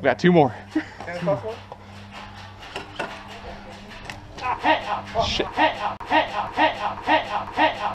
I've got two more. Shit.